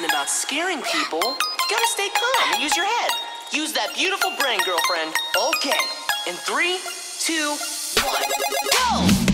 isn't about scaring people. You gotta stay calm and use your head. Use that beautiful brain, girlfriend. Okay. In three, two, one, go!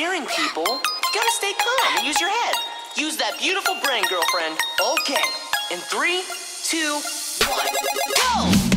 Scaring people. You gotta stay calm and use your head. Use that beautiful brain, girlfriend. Okay. In three, two, one, go!